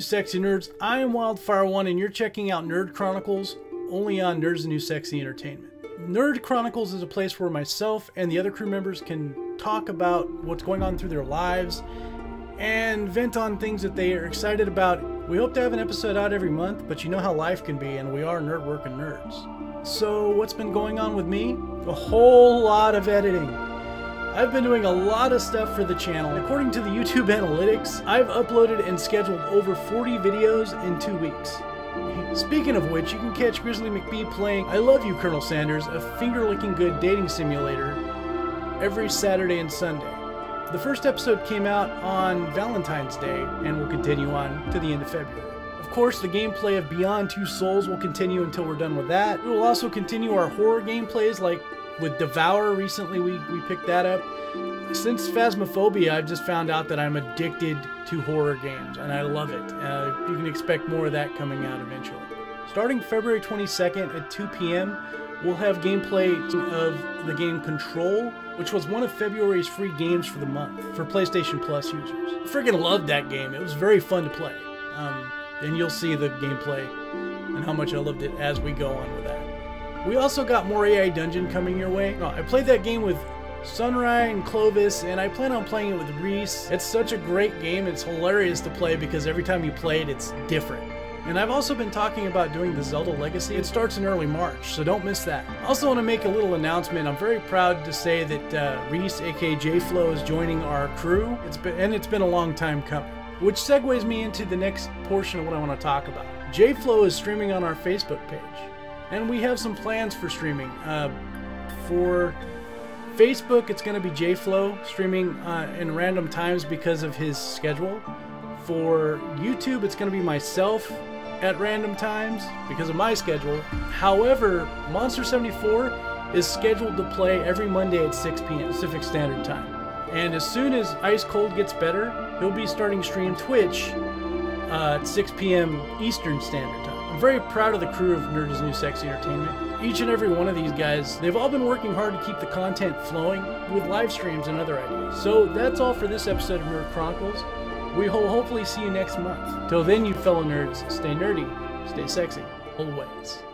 sexy nerds. I am Wyldfyre One, and you're checking out Nerd Chronicles only on Nerds and New Sexy Entertainment. Nerd Chronicles is a place where myself and the other crew members can talk about what's going on through their lives and vent on things that they are excited about. We hope to have an episode out every month, but you know how life can be, and we are nerd working nerds. So, what's been going on with me? A whole lot of editing. I've been doing a lot of stuff for the channel. According to the YouTube analytics, I've uploaded and scheduled over 40 videos in two weeks. Speaking of which, you can catch Grizzly McBee playing I Love You, Colonel Sanders, a finger-licking good dating simulator, every Saturday and Sunday. The first episode came out on Valentine's Day and will continue on to the end of February. Of course, the gameplay of Beyond Two Souls will continue until we're done with that. We will also continue our horror gameplays like with Devour recently we, we picked that up. Since Phasmophobia, I've just found out that I'm addicted to horror games and I love it. Uh, you can expect more of that coming out eventually. Starting February 22nd at 2 p.m., we'll have gameplay of the game Control, which was one of February's free games for the month for PlayStation Plus users. I freaking loved that game. It was very fun to play. Um, and you'll see the gameplay and how much I loved it as we go on with that. We also got more AI Dungeon coming your way. I played that game with Sunrai and Clovis, and I plan on playing it with Reese. It's such a great game. It's hilarious to play because every time you play it, it's different. And I've also been talking about doing the Zelda Legacy. It starts in early March, so don't miss that. I also want to make a little announcement. I'm very proud to say that uh, Reese, aka JFlow, is joining our crew. It's been and it's been a long time coming. Which segues me into the next portion of what I want to talk about. JFlow is streaming on our Facebook page, and we have some plans for streaming. Uh, for Facebook, it's going to be JFlow streaming uh, in random times because of his schedule. For YouTube, it's going to be myself at random times because of my schedule. However, Monster 74 is scheduled to play every Monday at 6 p.m. Pacific Standard Time. And as soon as Ice Cold gets better, he'll be starting stream Twitch uh, at 6 p.m. Eastern Standard Time. I'm very proud of the crew of Nerds New Sexy Entertainment. Each and every one of these guys, they've all been working hard to keep the content flowing with live streams and other ideas. So that's all for this episode of Nerd Chronicles. We will hopefully see you next month. Till then, you fellow nerds, stay nerdy, stay sexy, always.